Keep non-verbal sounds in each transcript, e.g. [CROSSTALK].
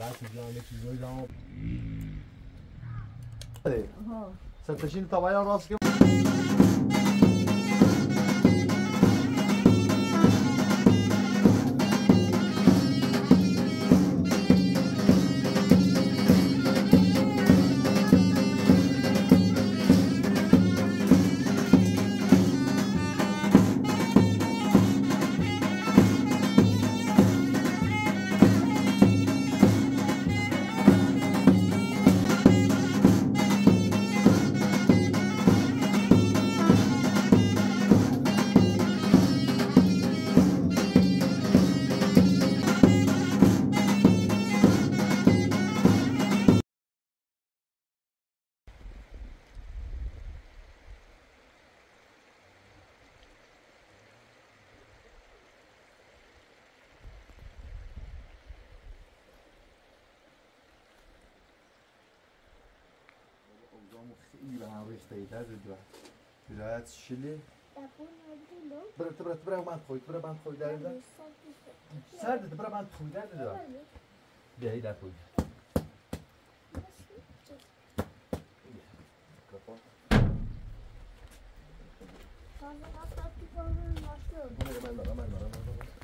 فقط اینجا یه چیزایی دارم. آره. سرتشین طبعا راست که اشتهيداد الدواء جات الشلي برا تبرا تبرا وما تخوي تبرا ما تخوي دار دا سرد تبرا ما تخوي دار دا بيعي دا خوي Tamam, ben de, ben de, ben de.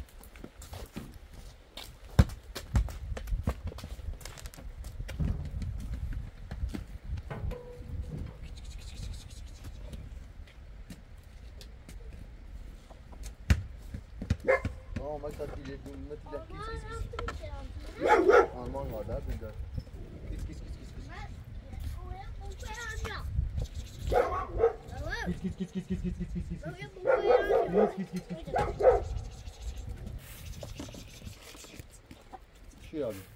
من دارم من دارم آه ما تا دیگه نه دیگه کیس کیس کیس آلمان ها در دیگه کیس کیس کیس کیس کیس کیس کیس کیس کیس کیس کیس کیس کیس کیس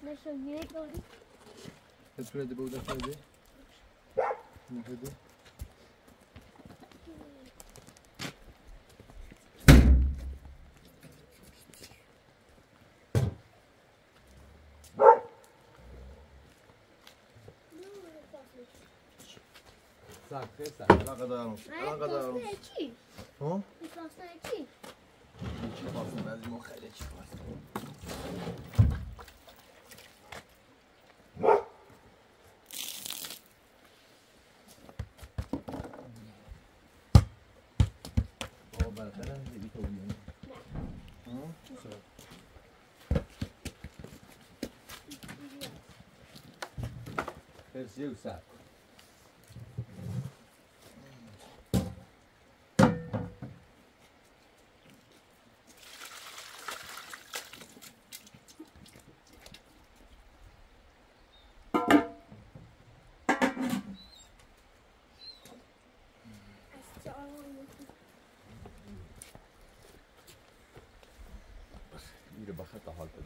слышал, не говорит. Jetzt würde Bruder Freddy. Nach Freddy. Так, а это, благодарность. Благодарность. О? Ты классная чи? Чи классная, я думал, халя чи классная. seu saco. Yürü bakar daha altta.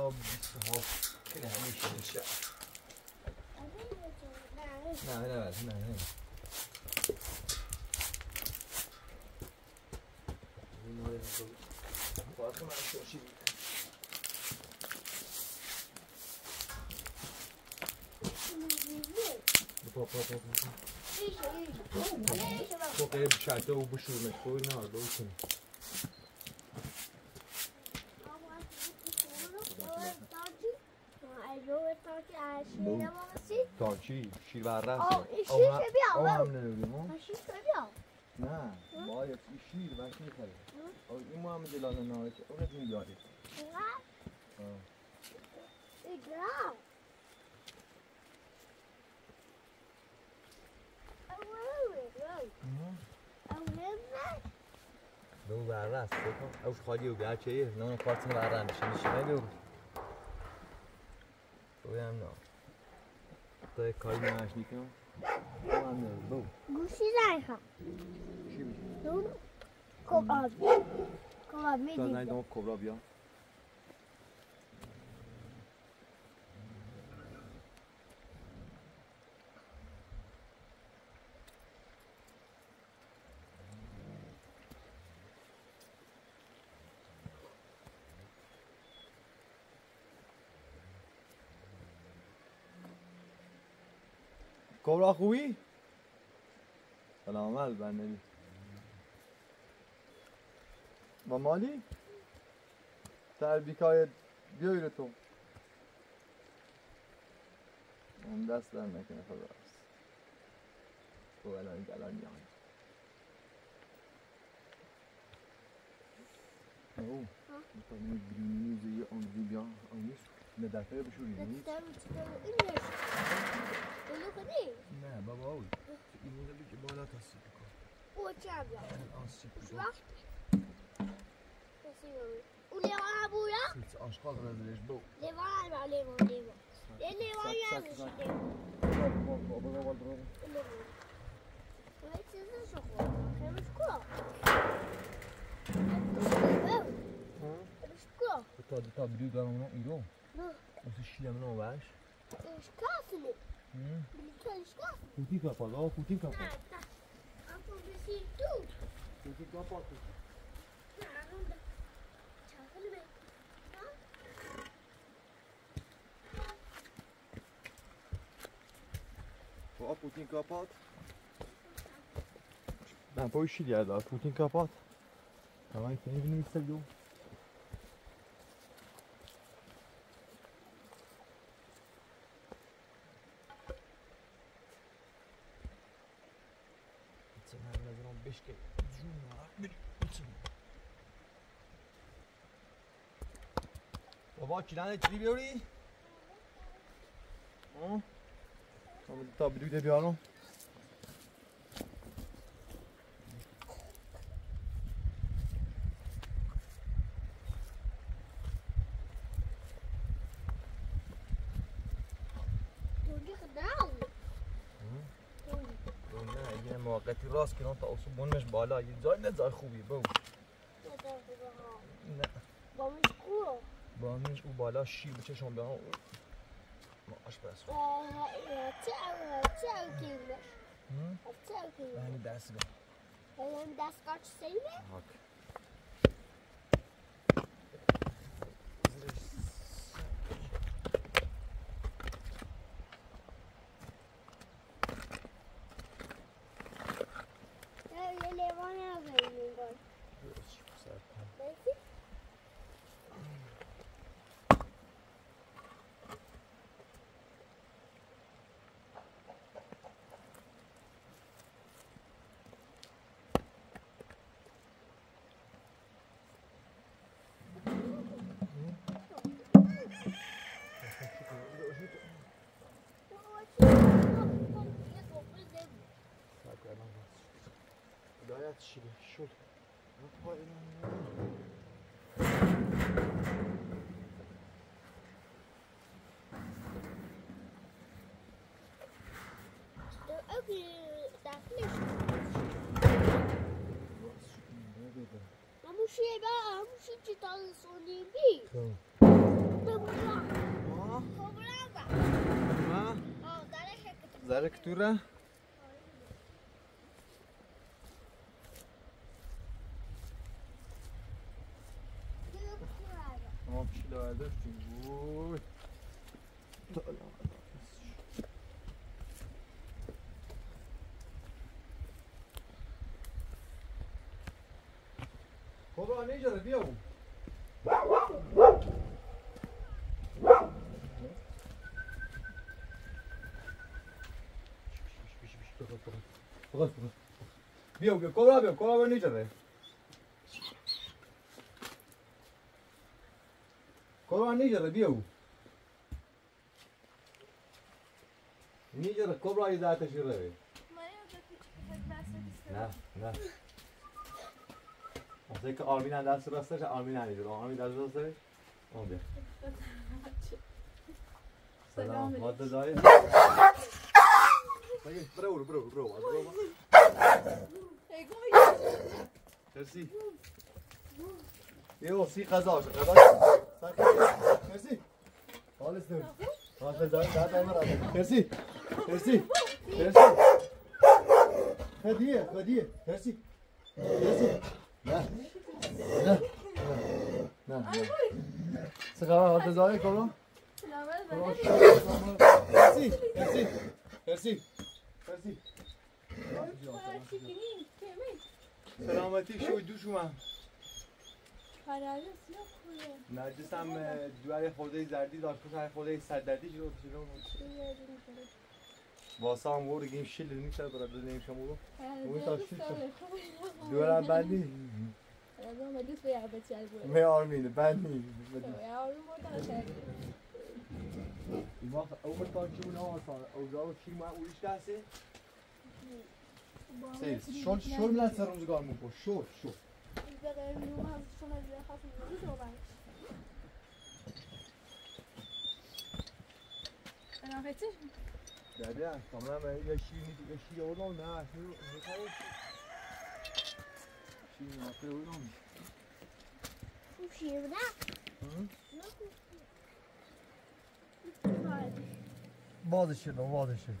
haben die drauf. Keine Hemmchen, تانچی شیر بر رفت آه این شیر که بیا آه هم نمیدیم آه شیر که بیا نه ما یک این شیر بر شیر خیلی آه این ما هم جلال ناره که اون این بیاری اگرام دو بررس بکن اوش خالی و گرچه یه نان پارتن بررندش نشینه دو بگم نه تو یک کاری نمش نیکنم بگو هم نه بگو گوشی زنها چی میشه؟ دون کباب کبرا خوبی؟ سلام علیکم بندگی با مالی؟ تربیکای بیایر تو. اون دست در نکنه خدا است تو الان الان میان او می‌تونی گرینیز یه آن بیا آن نیست نه دفعه بشوری نیست نه بابا اوی این موزه بگه بالا تا سیب کن آن سیب کن O levar a buia? سیب آشقال را زیرش بو Levar, levar, levar, levar. Ele levar e a bicha. بابا بابا بابا Vai ser essa chocolate. Temos cor. Temos cor. تا تا بریو دارم اونو ایرو نه. اون شیلم اونو باش Temos cássio. Temos cássio. فوتی کپاد آه فوتی Tá, کپاد tá. Vamos ver se tudo. فوتی کپاد Não, não dá. Tchau, tudo bem. با پوتین کپاد نه پای شیلی دار پوتین کپاد تمام کنی بنویسه دو من نظرم بشکه جون بریم آه تا بدویده بیارم. Tudo gedaan. نه یه موقعی راست کنم تا اصلا بونمش بالا. یه جای نه جای خوبی بگو بالا شیر به چشم به ماش بس یعنی دستگاه یعنی دستگاه چه سیمه؟ şimdi şu. Ama şey ben almış iki tane söyleyeyim mi? Tamam. Dobra. Dobra. Dobra. Dobra. Dobra. Dobra. Dobra. Dobra. Tamam kişi de verdi. Uy. Baba ne canı diyor bu? Bir yok, kola bir yok, kola ben ne canı? قرآن نیجره بیو نیجره کبرای ذاتش ره. نه نه واسه که آرمین هم دست راستش آرمین هم نیجره آرمین دست راستش اون سلام ماده دایی برو برو برو برو مرسی یه وسی غذا غذا Merci. Merci. Merci. Merci. Hadi, hadi. Merci. Merci. Là. Là. Là. Ça va, on va te donner comment? Merci. Merci. Merci. Merci. Selametik şu duşuma. نجس هم دوری خورده زردی داشت کن خورده سر دردی جو بسیلون واسه هم گور گیم شیل نیست برای دو نیم شما رو اون تا شیل دورم بندی می آرمین بندی این وقت اول تان چی بنا آسان اوزارو چی ما اولیش دسته سیرس شور شور ملن سر روزگار مکن شور شور برای نوع شما خاصی Ja, صحبت Ben affetsin mi? Dede, tamam ben yeşilini, yeşil olur mu? Ne? Ne kalır? Şimdi ne yapıyor olur mu? Ufşuyor da. Hı? Bazı şeyler, bazı şeyler.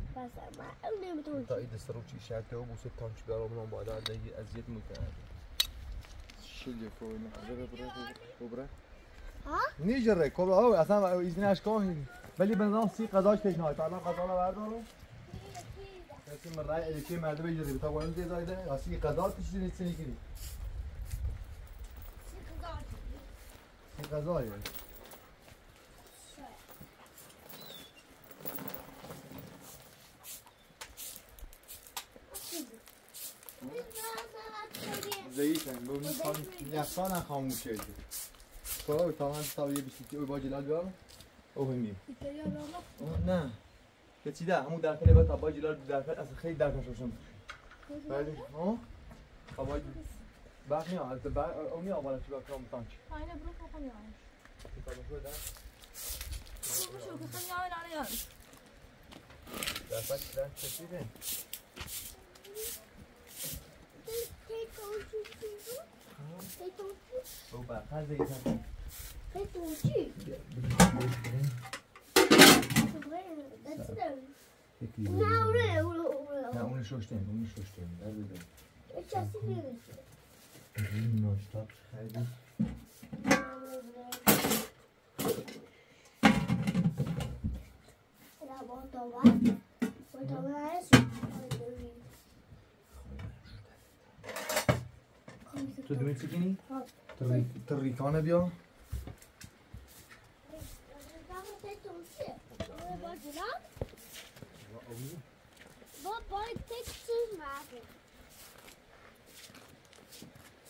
پس من نمی‌تونم تا رو چی شرطه و بوسه تانچ برامون باید از علیه اذیت می‌کرد شلی کوینه آره، بره بره بره نیجره کل او اصلا ایزنش اشکاهی ولی به نظام سی قضاش پیشنهاد تا الان قضا رو بردارو. کسی من رای الکی مرده بجری تا ولی دیگه زایده سی قضا پیش نیست نگیری سی قضا. سی قضا دقیقا گفت می‌خوام یخان خاموش کردی تو اتاقا حساب یه بیشتی او با جلال بیام. او بمیم نه. که چی ده؟ همون درکنه با تبای جلال درکن اصلا خیلی درکن شوشم بله. ها؟ تبای بخ میام البته بخ او میام بالا چی بخ میام تانچ اینه برو خواهم میام شو بخوام یاد آریان آره. درسک درس چی ده Opa, faz aí, faz aí. Não, não, não. Não, Tu dimentichini? Tre, tre ricone abbiamo? Wat bij dit te maken?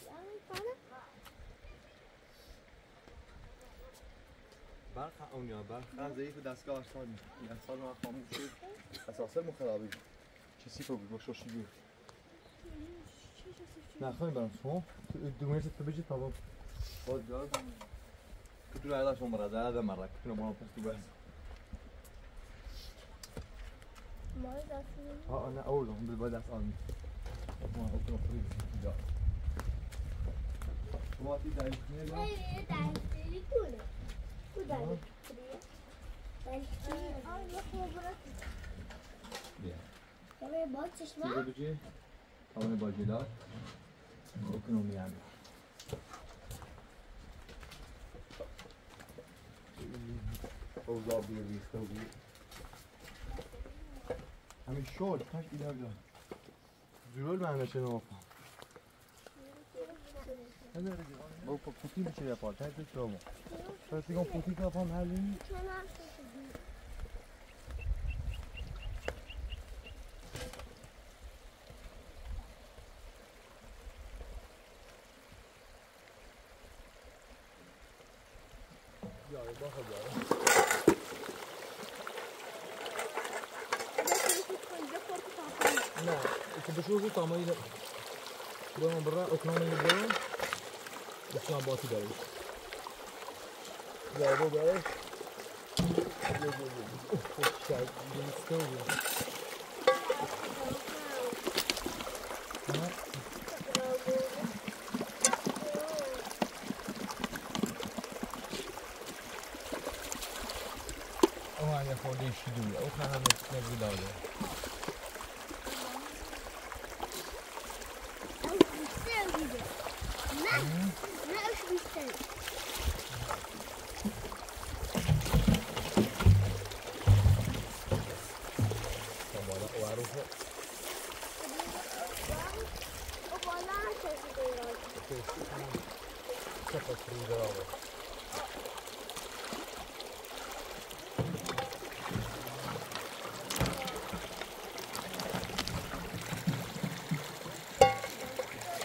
Ja, pannen? برق اون یا برق هم ضعیف دستگاه اصلا یعنی اصلا ما خاموش شد اساسا مخربی چه سیفو بود ما شوشی بود نخواهیم برم شما دومیش تو بجید تمام باز جا کتونه هلا شما مرد هلا مرد کتونه بانا پس تو بس مای دست آه نه اول هم بل باید دست آن ما اوکنا فرید جا شما تی دایی کنه نه دایی کنه تو دایی کنه دایی کنه آه یه خوب برد بیا بیا باید چشمه تمام باجیلات اکنومی هم اوضاع بیر ریخته بیر همین شد کاش اینا بیان زرول من نشه نوفا با پوتی میشه یا پارتر تو شما پس دیگه پوتی که پام حلی شو طعمه ده برا برا اكرام من برا بس ما باتي داري جابو جاي شايف بيستوي Oh, ja, voor deze doen. Ook gaan we met, met die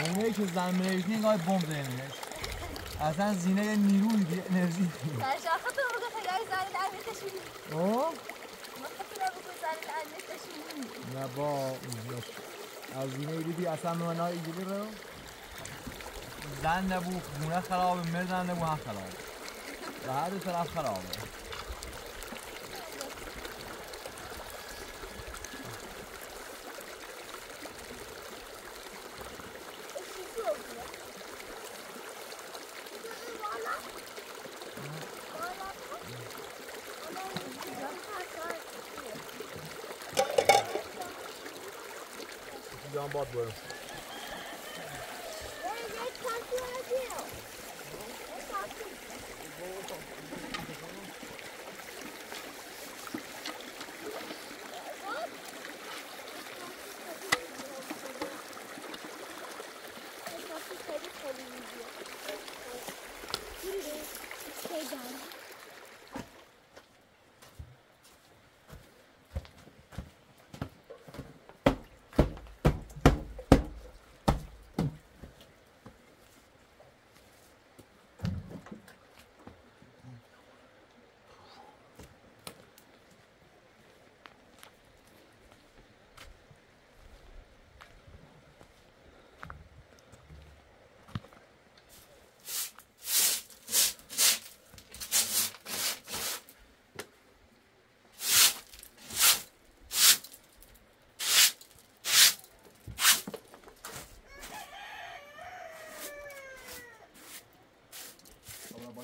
اونایی که زن منویسی نگاه بمب زنیش اصلا زینه نیروی دی انرژی. در شاخه تو بگو خیلی زنی در در میتشونی نه با از زینه دیدی اصلا من اینجوری رو. زن نبود خونه خرابه مردن نبود هم خرابه و هر دو طرف خرابه.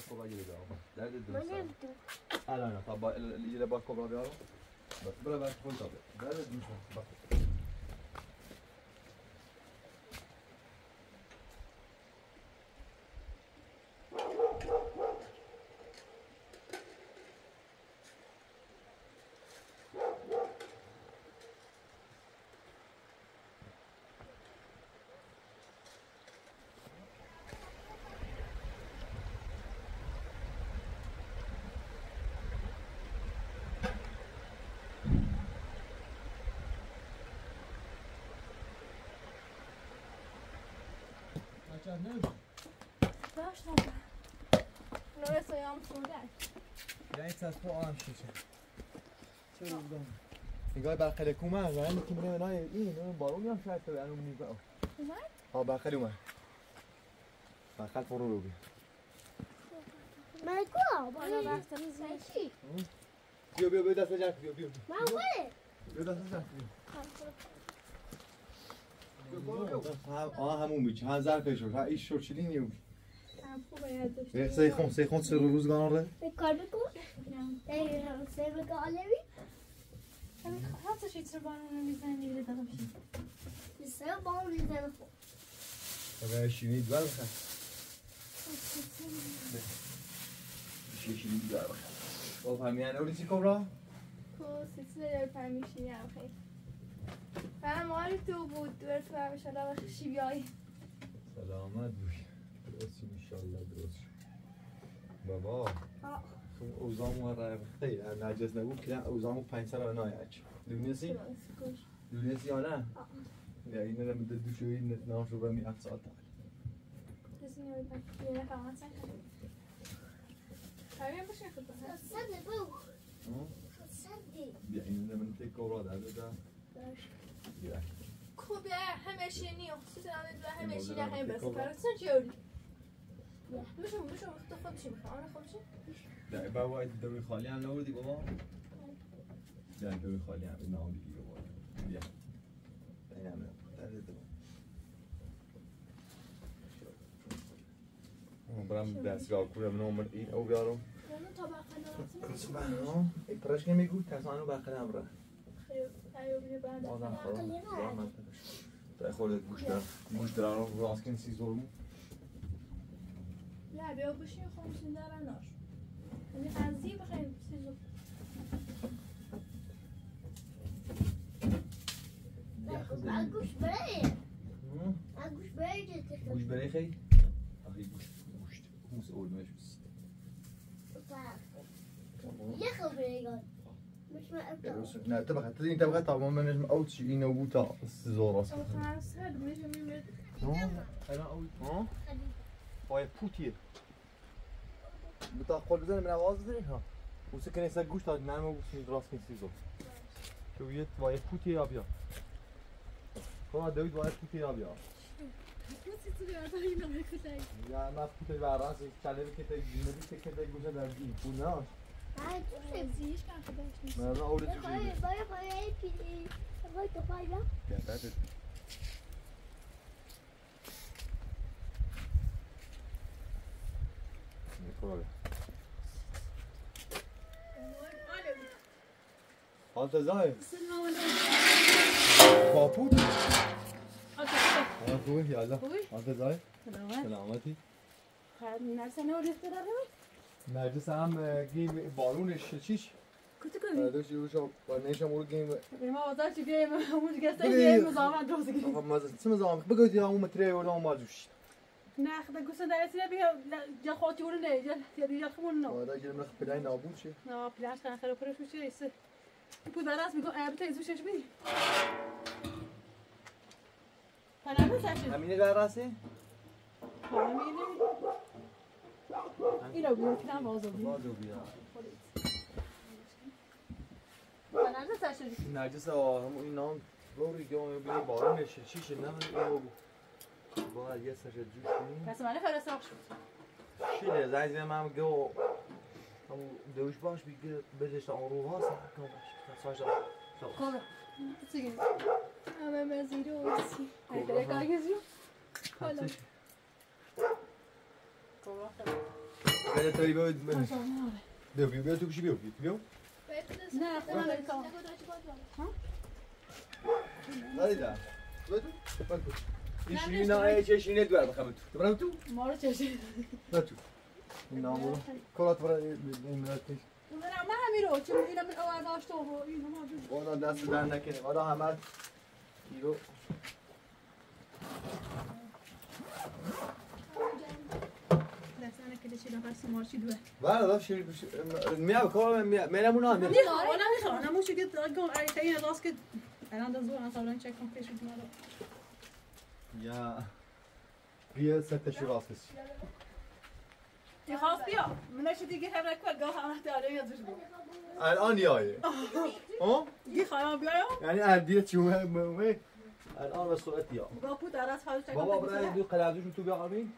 کبرا گیره آقا درد دو من نمیدونم الان تا با یه با کبرا بیارم بس برای بس خود تا درد دو Daš neka. No je از تو آم شیشه چه روزدان نگاه برقل کومه از این که میره نای این اون بارون میام شاید تو یعنی میگه اومد؟ ها برقل اومد برقل فرو رو بیا. مگو بالا رفتم زیشی بیا بیا بیا دست جنگ بیا بیا. من بله بیا دست جنگ بیا آه همون بیچه هم ظرفش شد ایش شد چلی نیوم سیخون سیخون سر روزگان رو به کار بکن سه بکن آلوی حتی شیطر بارون می‌زنی بیده دادم Isso é bom, Lisandro. و شیرینی دور بخیر شیرینی دور بخیر با فهمیدن اولی چی کبرا؟ کو سلسله پرمیشی هم خیلی من ماری تو بود دور تو هم شده و شیبیایی سلامت بوش درستی انشالله درست بابا. خب اوزامو را خیلی نجس نبود که اوزامو پنج سر و نایچ دونیسی؟ دونیسی یا نه؟ یا این نمی ده دوشوی نام شو بمی افت ساعت Sabe, bom? Sabe. بیا این نمی تک کبرا در بده بیا. خوبه همه شینی. و خصوصا آن دو همه شینی همه بس کار سر جوری بشو بشو تو خودشی می‌خواه آن خودشی در بابا دوی خالی هم نوردی بابا بیا دوی خالی هم نام دیگه بابا بیا این هم در بده برم دستگاه کنم نمر این او بیارم پرش نمیگو کسانو بقیه نبره خیلی خیلی بعد آدم خورم تا خودت گوش دارم گوش دارم رو راست کن سی زورمو لا بيوبشين خمسين دارا نار. اللي قازي بخير بسيزو عقوش براي عقوش براي جاتك عقوش براي خي أخي قوش قوش قوش أول ما يشوف يخو براي قول مش ما أبطأ لا تبغى تدين تبغى طبعا ما نجم أوت شيء ينوتا السيزورة أو خلاص هاد مش ميمت أنا أوت. وای پوتیه بتا قول بزنه من آواز داری ها وسكن يسا گوش تا نرمه وسكن راست کن سیزو تو یه وای پوتیه یا بیا تو دوید وای پوتیه یا بیا یا ما پوتیه بر راست چاله که تا نبی که تا گوشه در این پونا Hij زیش کنه داشت من اول تو ga je, ga je even. Ga je toch bijna? Ja, dat is Halt eens uit. Papoet? Ja, goed, ja, la. Goed. Halt eens uit. سلامت سلامتی. نرسنه و ریخته داره نرجس هم گیم بارونش چیش؟ کتی کنی؟ دوش یوشو با نیشم اون گیم ما وضع چی گیم همون دیگه سه. گیم مزامن دوست گیم آقا مازن چه مزام بگو دیگه اون متری و اون مازوش نه خدا گوسه درسی نبیا جا خواهی اونو نه جا یا دیگه خمون نو. آره گیرم نخ پدای نابود شه. نه پلاش کنه خیلی پرش میشه ایسه پود براس میگو اب تیزو شش بی. پناه سشی همینه قراسه همینه اینو بیو کنم بازو بی بازو بیا پناه سشی نرجس هم این نام روی گم بیا بارونش چیش نه من با یه سر جوش کنی پس من فرستاق شد. شیله زنگ زنگ من گو هم دوش باش بگه بجش تا آن رو ها سر کن باش ساش کابه سیگه همه مزیرو اسی هیکره کارگزیو حالا کابه بده تاری باید ماشاءالله بیا بیا بیا تو کشی بیا بیا نه خودم نمی‌کنم ندیدم بیا تو بیا تو این نه شیرینه دوار بخوام تو برام تو. ما رو چشی بیا تو. این نام رو. کلات برای این ملت پیش من همین رو. چون اینم من اول داشته و والا دست در نکنه والا همه کیلو دستانه که دشی دفعه مارچی دوه والا دا شیر میا کار میا میرمون نه نه می‌خوام. انا موشی که دارم ای تایی راست که الان دزور انا طبعا چک کنم پیش میاد يا هي seid der Schiraskis. يا خاصية من اش تيجي تعالي يا الان ها دي خايا يعني أنا ديت شو وين الان يا بابو تعرف حالك بابا برا دي قلادوش وتبيع عمين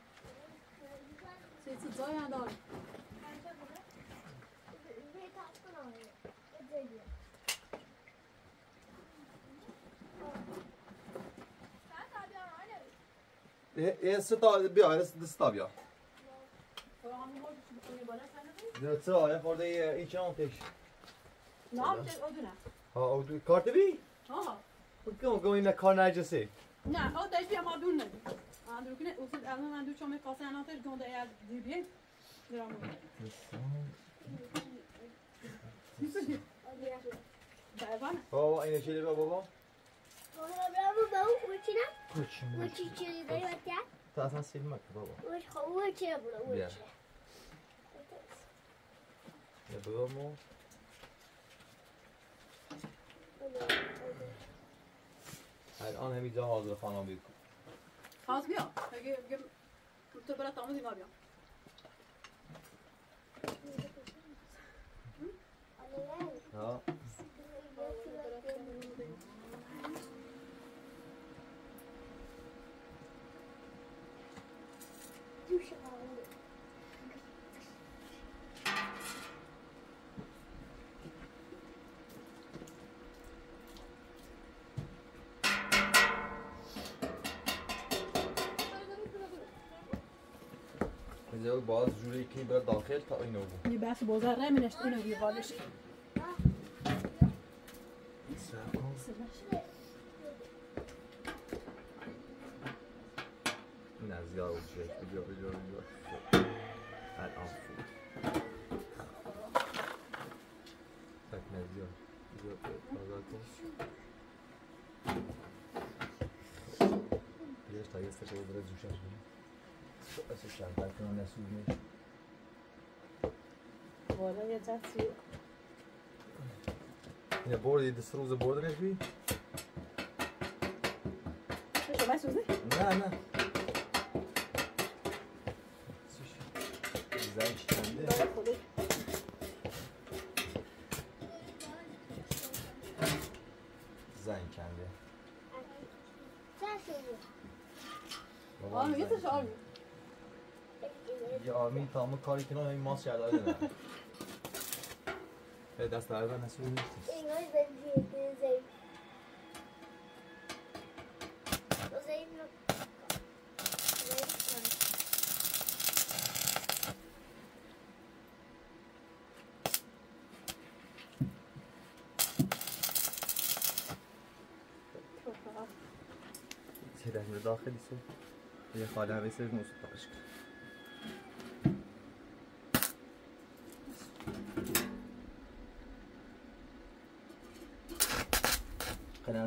سيتي زاي هم داره یه ستا بیا یه ستا بیا نه ستا یه خورده این چه آن تش نه چه اودونه ها او دو کارت بی آها بگم گم این کار نجسی نه او داشت بیا ما دون ندی اندرو کنه اصول الان من دو چومه قاسه اناتش گنده ال دی بیه Dajvan. بابا این چی بابا Ahora bravo, vamos, uçina. Uçiçi de batia. تا اصلا silmek baba Uç, uçina bura, Gel. uç. Ya babamı الان همینجا حاضر خانم باز جوری که بره داخل تا اینو بود Ni bäst bozar ne minest ino vi valish. این از یار بجا بجا بجا الان. فود tak نزیار بجا بازار کن. تا یه سکه بره جوشش بینیم اصلا شرطر کنم نسود نیست Valla ye zatsi. اینه بردی دست روز بردنش بی؟ Şu ben sözü. نه نه زنش کنده زن کنده Sen söyle. بابا Abi زن yeter şu abi. آرمی تمام کاری کنم این ماس کرده نه به دست در var. سیده همه داخلی سو یه خاله همه سر موسو پاش کرد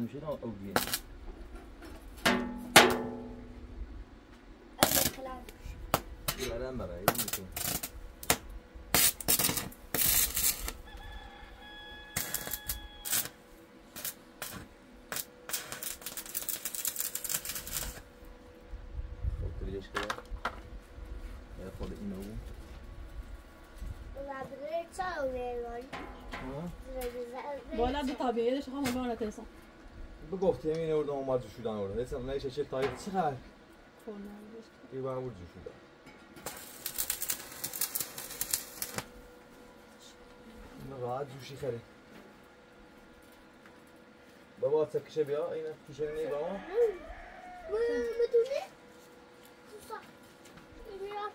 نمشي له وبيني لا مرة يمكن ليش كده ياخد انه ولا بطبيعي ليش غامض ولا تنسى؟ بود گفتی همین اردم اومد جو شدن اردم نیستم نه تایپ چقدر یه بار بود جو شدن اینو راحت جوشی خری بابا تکشه بیا. این تیشه نی بابا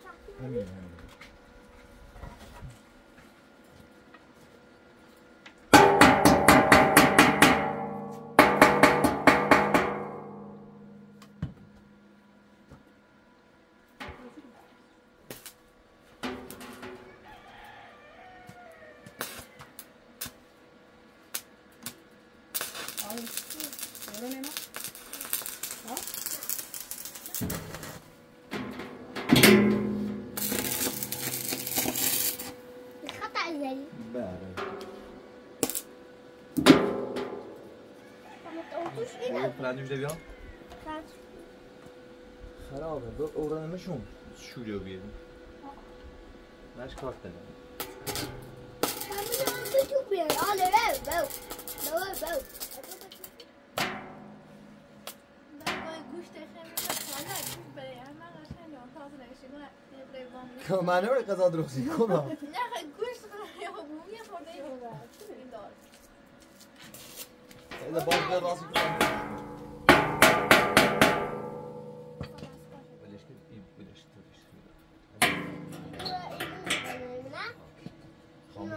saklı. همین همین. Guş deşemiyorum. Hala guş böyle yani ben aşağıya fazla yaşıyorum. Ne böyle bambu. که من نمیره قضا درستی کنم Ne kadar guş ya bu niye burada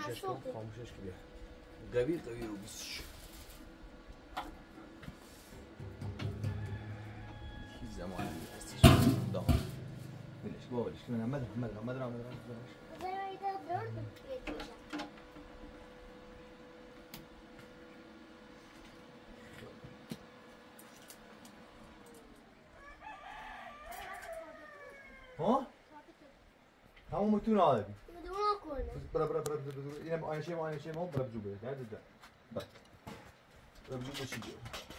خاموشش کن خاموشش که بیا قوی قوی رو بیسش زمان هستش دام بلش بابا بلش که من آمد آمد آمد آمد آمد ها؟ همون متون آدمی برا برا برا برا اینم آینه شیم آینه شیم برا بجو برا نه دیده برا برا بجو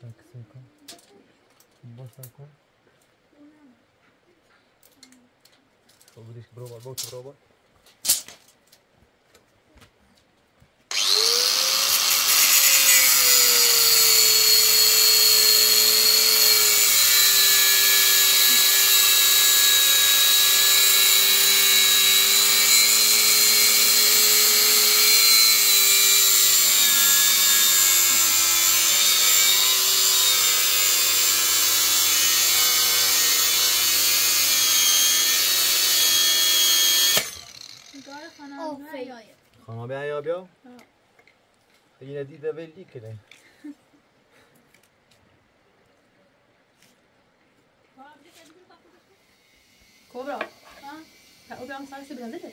Так, ссылка. Босако. Побудешь пробовать, бокс пробовать. یه دیده ولی کنه کبرا او بیام سرش برنده ده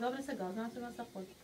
گابر سه گاز نه تو خود برداشتی گام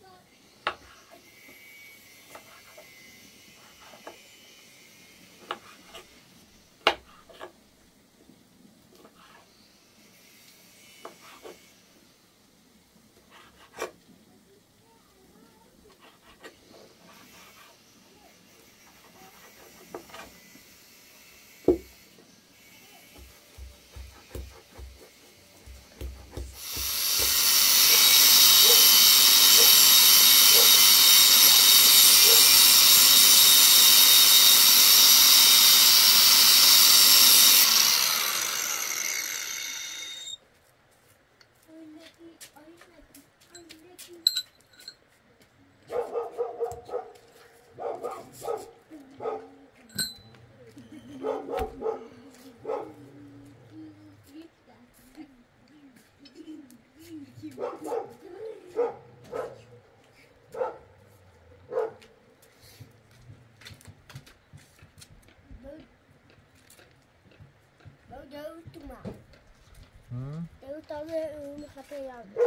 خارجی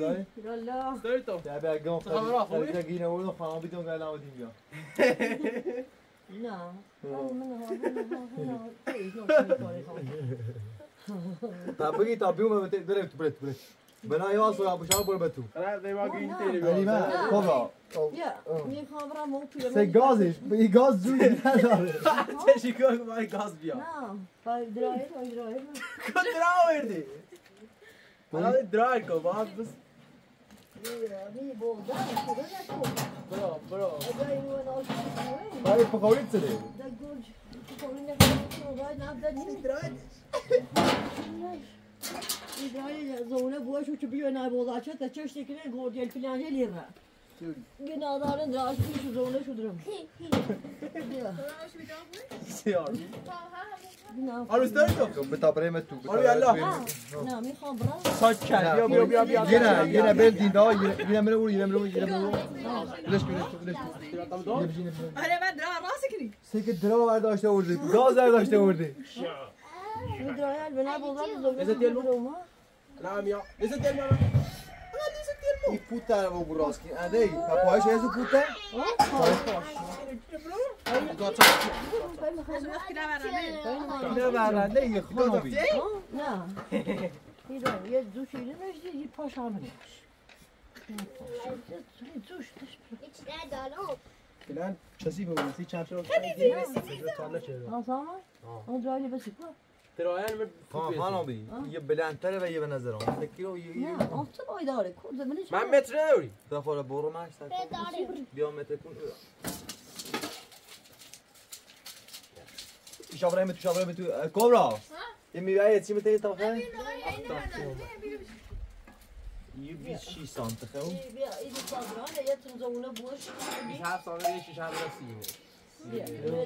داری؟ لالا داری تو؟ یا بیا گام خارجی دیگه اینو ورد خانم بیدون گل نمودیم بیا نه تا بگی تا بیوم بده بره تو بره تو بره بنا یواز و ابو شاب بره تو نه دیما گین تیری علی من کبرا یا می‌خوام برم اون توی سه گازش این گاز جوی نداره چه شکار که باید گاز بیا نه با درایر با درایر کن درا وردی الان درا کن باید بس می بودن خدا نکن برو برو اگه این اون آشتی کنه برای پخوری چه در گوش پخوری نکنه باید نبدن نیست İbrahim zorla bu uçup bir yöne bozacak da çeşitli kine gordiyel filan gelirler. Günahların draş bir şu zona şu durum. آروز داری تو به تابره تو آره یالا Ne mi khabra? ساک کرد بیا بیا بیا بیا یه نه یه نه برد دین دا یه نه برو یه نه برو یه نه برو بلش کن بلش کن آره من درا راست کنی سه درا برداشته ورده گاز برداشته ورده Şu drayal bana bozar zona. İzzet yer mi? نعم یا ليس ديال ماما این پوت در و براس کی اده ای پایش از پوت در از وقت که نبرنده اینه برنده یه خانومی Ne? Bir de ye duş ile ne ye paşamı. Duş duş. içine dalam. فلان کسی به ونسی چند شو Ha tamam. O drayal bas ko. ترایان من خانومی یه بلندتره و یه به تکی رو یه? Altı aydare. Ko zamani. من متر نداری دفعه برو مش Pedale. بیا متر کن شابره تو شابره تو کبرا یه میوه چی می‌تونی تا خیلی یه 26 سانت خیلی Bir idi sadran ya tüm zamana boş. 27 سال دیگه 6 هم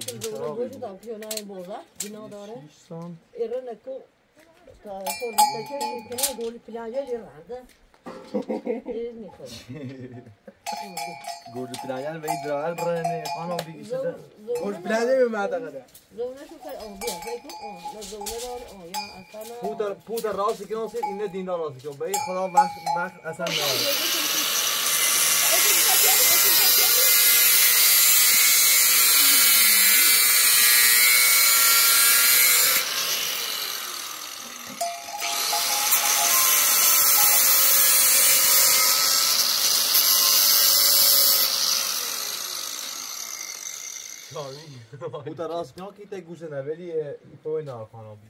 tüm zamana boş da piyonay bozar. Günahları. 6 سانت Erene ko. Ta sormuşta ki kene gol planja yerinde. Ne koy. گرد پلنگل و این درال برنه خانم بگی شده گوش بلنده به o ya asana. پودر پودر راست که ناصر اینه دیندار راست که به خدا وقت وقت اصلا نداره Bu taraf ne hakikaten güzel evveli e, toyna alfanobi.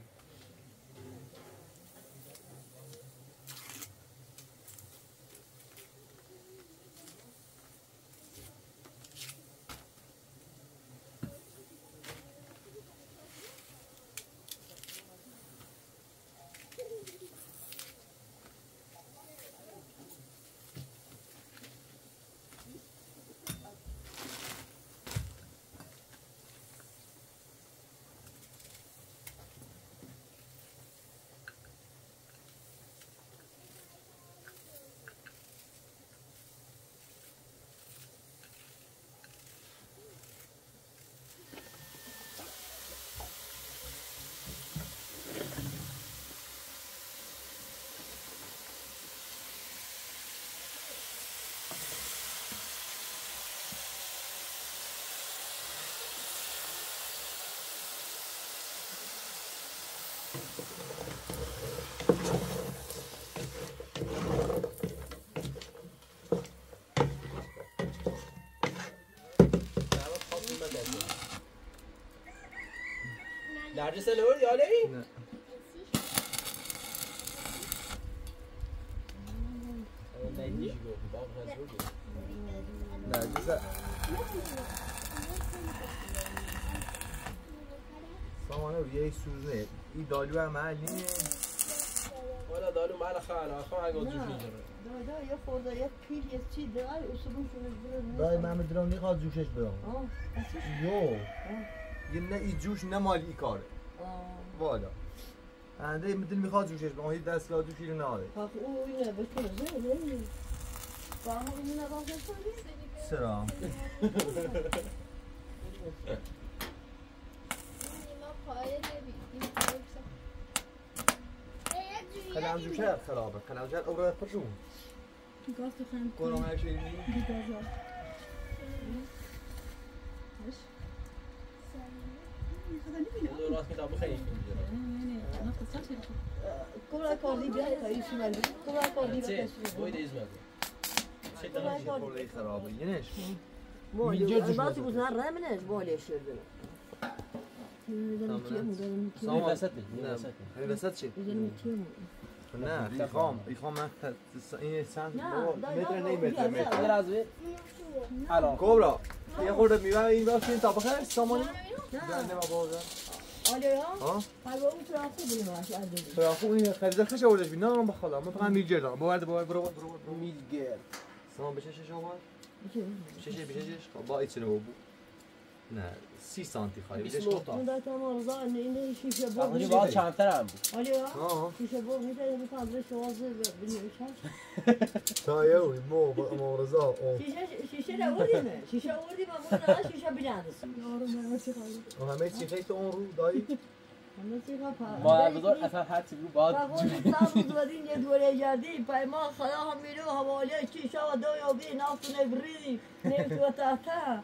نه. نه جزا سامانه رو یک سوزنه. این دالو هم محلی ولا دارو مال خاله. خو اگه نه. جوش می‌ذاره Da da ya forda ya pil ya çi de ay usulü şunu böyle. دای من می‌دونم نیخواد جوشش Aa. یو. یه نه ای جوش نه مال ای کاره. انده میدل می‌خواد جوشش بدم هیچ دستگاه نداره Bak o yine bakın öyle. Bana yine bakın سرا ما پایه نمیدیم کلم جوشه خرابه. کلم جوشه اوره پشون. گاز تو خند کنم هر شیء گازا دو راست کتاب خیلی می‌ذاره Kura kaldı bir ay kayışı verdi. Kura kaldı bir ay وای دیز مگه چه Kura kaldı. اوره خرابه نه وسط چی؟ Üzerine itiyor mu? نه می‌خوام می‌خوام من خط- این سنت نه، بابا، دای- متر دای- نه متر دای- متر اگر از وی الان کبرا یه خورده میوه این سامانی Ne? گنده و بازه Alo ya. ها. Şey dedi. برا خوب این خریده خش آوردش نه من بخدا من فقط میل جردم باورد باور برو برو برو میلگر سامان بشه شش آورد بشش بشش با ایچ نو بو نه. سی سانتی خالی بیش تو اون تمام رضا این شیشه بود آقا باید چندتر هم بود؟ آلیا آه. شیشه بود میده می‌تونم به شواز بنویشم تایو مو مو رضا شیشه شیشه نوردیم شیشه آوردیم اما نه شیشه بیلندسی و همه چی خیلی اون رو دایی؟ ما بذار اصلا هر چی بود باید سبز ودین یه دوره جردی پای ما خدا هم میرو حوالی شیشه و دو یا بی نفت نبریدی نفت و تحته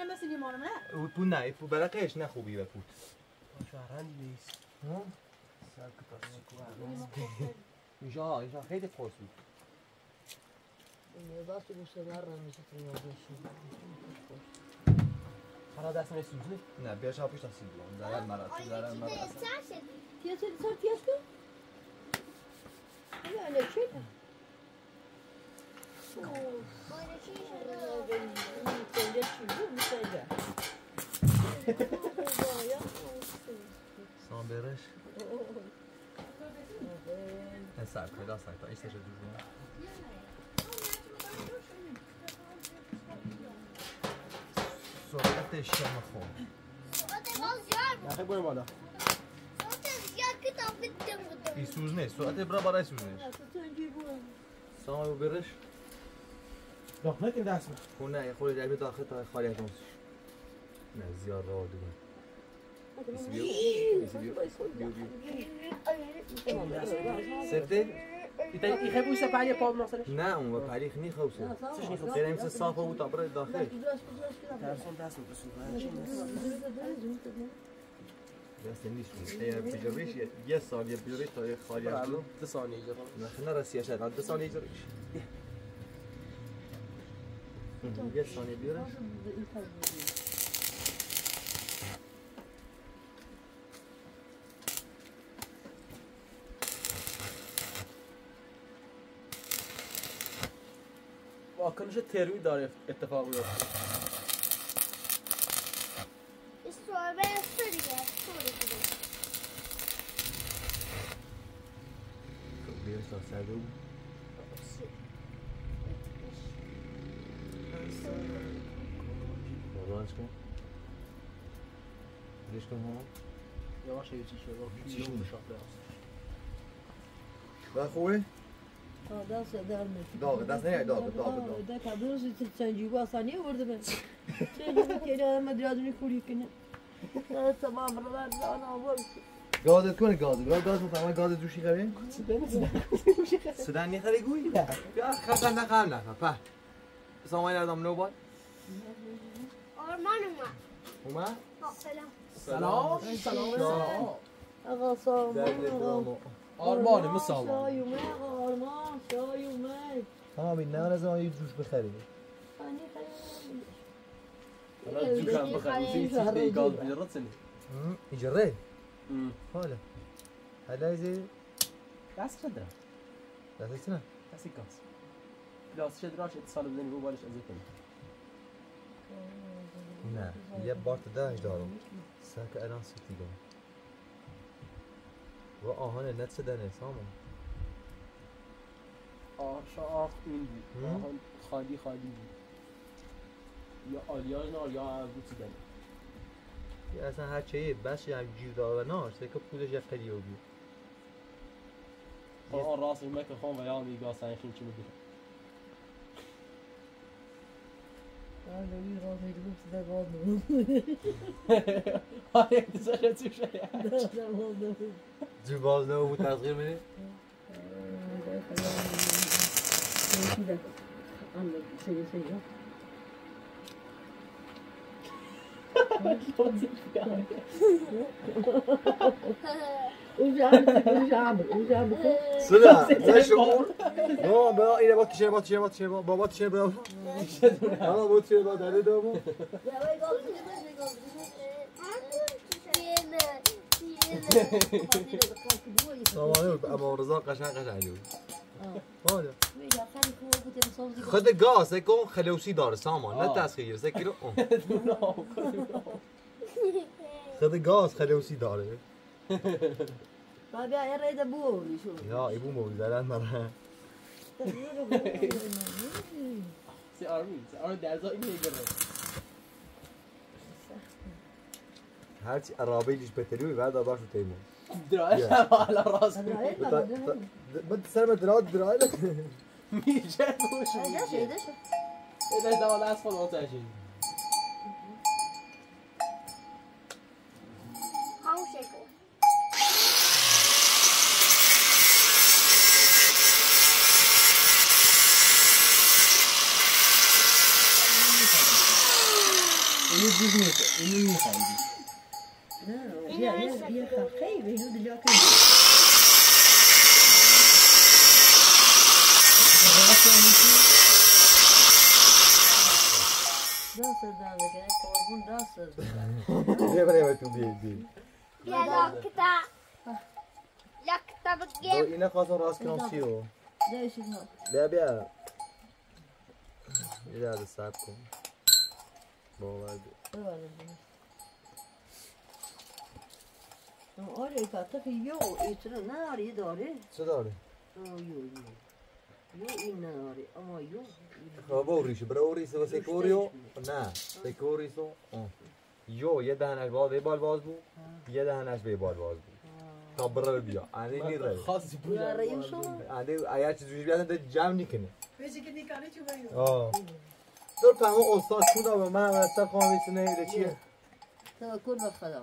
نمیسی لیمانم نه او پو نه پو برقش نه خوبی به پوت شهران نیست. اینجا اینجا خیلی خوش بود. بس گوشه مر میشه حالا دست می سوزنی نه بیاش ها پیش تحصیل بلان زرن مرا تو زرن مرا تیز تیز سر تیز کن یا نه چی سامبرش نه سر پیدا سر تا ایستش جوش بلان سرعت شما خون نخی بریم بالا ای سوز نیست سرعت برا برای سوز نیست سامو برش داخل این دست می خون نه خود در داخل تا خالی از اونسش نه ایسی بیو بیو بیو سفته ایتا ای خیلی بویسه پنی پا بناصرش نه اون و پریخ نی خوبسه خیلی همسه صاف بود تا برای داخل. ترسون دست دست نیست. اگر بجریش یه سال یه بجریش تا یه خالی از اون. دو ثانیه ایجا نه نرسی شد دو ثانیه یه ثانیه بیارش واکنش تروی داره اتفاق میفته بیارش تا سرده بود کن ها یواش یه چی شد چی شد؟ و خوبه؟ دست در میشه داغ دست نه داغ داغ داغ ده کابلوس سنجیگو آسانی ورده من. سنجیگو که آدم مدرادونی کوری کنه تمام رو در دان آورد. گازت کنه گاز. گاز گاز مطمئن گاز جوشی خبه بیا خطر نخم نخم په سامان ادام نو باد اومد. سلام. Selam. Selam. Selam. Ağa sarma. آرمان مثل آرمان شایومه آقا آرمان شایومه تمام این نه لازم یه جوش بخری أنا جوش عم بخري نسيت شحال قال جرتني يجري هلا هلا زي بس شدرا بس سنة بس كاس بلاس شدرا شي اتصال بدني هو بالش ازكم نعم يا بارت ده إيش دارو 5 Alain Soutignon. و آهان علت چه در سامان. آش آخ این بود. آهان خالی خالی بود. یا آلیاج نار یا عرضو دنه یا اصلا هر چیه بس یا هم داره نار سکه پودش یک قلیه بود. آن راست مکه خون و یا هم ایگاه سنخین چی می‌دونه روی راه میگم صدا باز نمون آره انتظار چی شده جو باز نمو بود تغییر میده صدا زي شعور بابا بابا اینه با تیشه با تیشه با تیشه بابا تیشه بابا بابا با تیشه با داده دو سامانه اما رضا قشنگ خود گاز کن خلوسی داره سامان نه تسخیر سکیرو خود گاز خلوسی داره بابا يا ريت ابوي شو یا ایبو مولی دارن مرا سی آرمی سی آرمی درزا این میگره هرچی عرابی لیش بتریوی بعد آباشو تیمون دراعي [LAUGHS] على راسي. ما انت سلمت دراعي دراعي لك؟ [LAUGHS] مين جابه وش؟ مين جابه؟ 11 11 ده ولا اسفل 21 Ini bisnis, ini bisnis. نیست اینو میخندی يا يا يا خير يهود اللي ياكل داسر داده که قربون داسر بیا بیا تو بیا بیا بیا لکتا لکتا دو بگیم اینه خواستم راست کنم سیو دایشی ها بیا بیا یه درد سب کن باور آره که یو ایتر ناری داره چه داره؟ یو یو یو این نداره اما یو خب اوریش برای اوریس و سکوریو نه سکوریسو یو یه دهنش باز به بال باز بود یه دهنش به بال باز بود تا بره بیا انی نی ره خاصی یا رئیسو انی ایا چیزی بیاد ده جمع نیکنه niet kan het je wel. آه دور فهمو استاد خودا به من واسه خواهم بیسنه ایره چیه توکل به خدا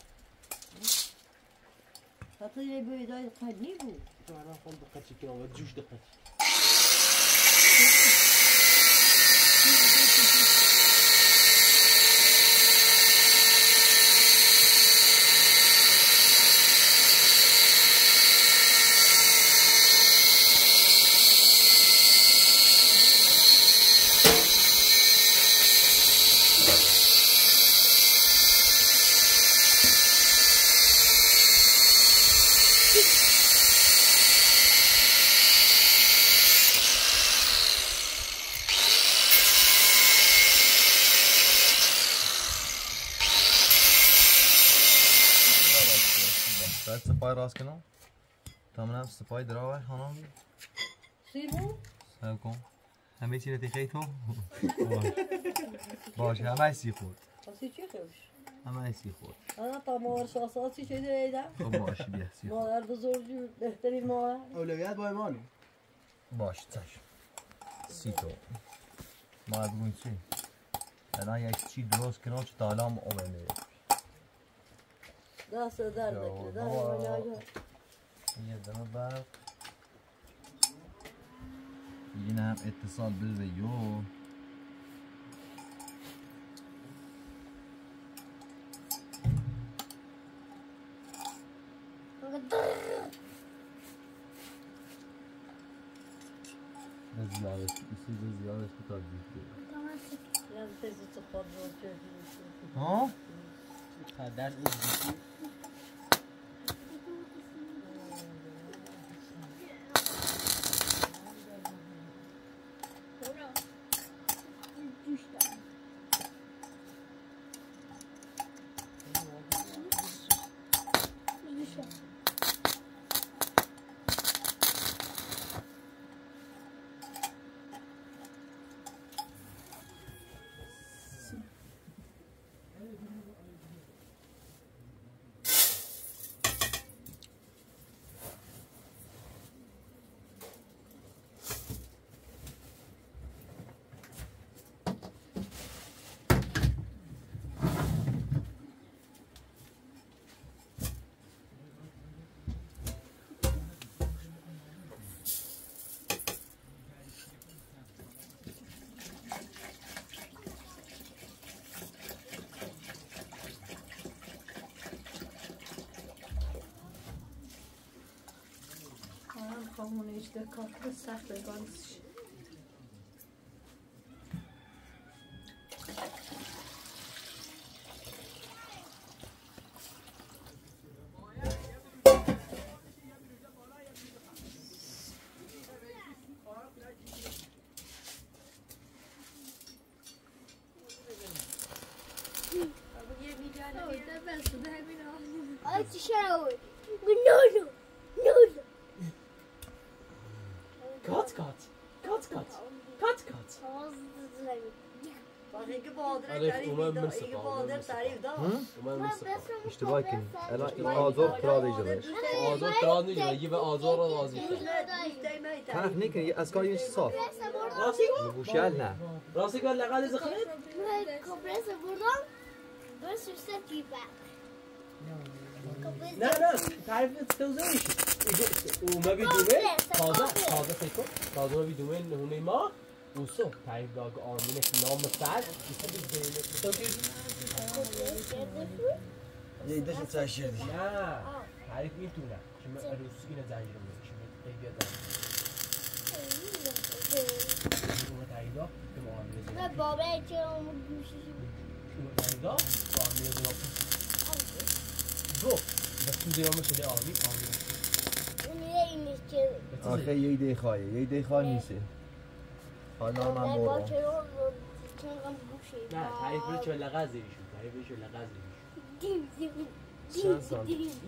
حتی یه بیدای قدی بود تو الان خون دقتی کنم و جوش بعد سپای راست کنم. تا منم سپای دراوه خانم. سیمون سب کن. همه چی رتی خیلی تو. باشه همه سی خورد. اصلی چی خوش؟ همه سی خورد. انا تا مادر شاساتی شده ایدم؟ خب باشه بیا سی خورد. مادر بزرگی بهترین مادر. اولویت با ایمانه باشه چشم سی تو ما بگوین چی؟ الان یک چی درست کنم چه تا الان اومده. در یا نکنه در بابا. ماجا یه دمه برق این هم اتصال بده یو به زیادش اسی به زیادش خود رو چه ها؟ درد این همون اجده کار که سخت بگانسش Ay tişara oy. No Cut, cut. Cut, cut. Cut, cut. تعريف أمام من سبعة أمام من سبعة اشتباكن أنا آزور ترادي جمعش آزور ترادي جمعش يبقى آزور رازي تعرف نيك أسكار يش صاف راسي نبوشيالنا راسي قال لغالي زخرت كوبريسة بردان بس وستي بقى لا لا تعرف تستوزنش توزیع میشه اومه بیدومه تازه تازه فکر کن تازه اومه بیدومه نهونه ما اوسو تعریف داگ آرمینه که نام فرد یه ایده شد سر شدی نه تعریف می‌تونه که من روز اینه زنجیر میشه که من بیاد اومه تعریف داگ که ما آرمینه Ve baba için onu gümüşü. اومه تعریف داگ با آرمینه زناب دو بس تو دیوامه شده آرمین آرمین Bunu da inişeceğim. آخه یه ایده خواهی. یه ایده خواهی نیسته حالا من برو. نه تعریف رو چه لغت زیریشون تعریف رو چه.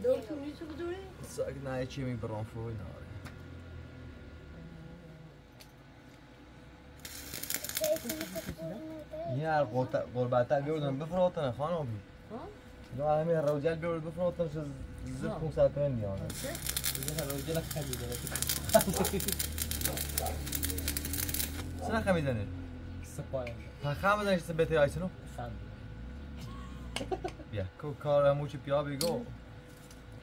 دکتر نیست بودوری؟ ساک نه چی می برام فوی نه این هر قربت بیردن بفراتن خانم. بی نه همین روجل بیرد بفراتن شد زد 500 تومن میانه سنا خمی زنه سپایم خم بزنش سه بهتری آیسنو خند بیا کو کار هموچی پیا بیگو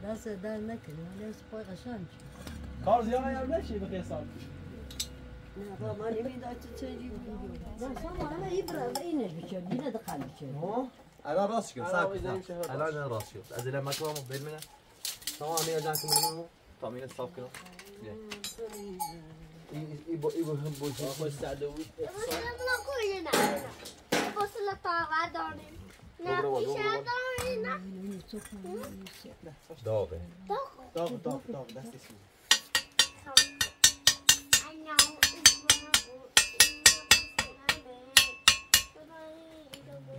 دست در نکنی ولی از پای قشنگ کار زیاد هم نشی به نه با من نمی‌داد تو چه جیب نه ساما انا ایبرا اینش بچه دینه دقل بچه الان راست شد. الان سب می‌زنیم شهر الان الان راست شد از این مکرم برمینه تمام همین جان کنم منو تامین صاف کنم بیا ای ای با ای با هم بوشی خود ساده بود Sana buna koyun anne. Basılı tava dönün. Ne yapmışlar dönün? داغه داغ داغ داغ دستش Anne.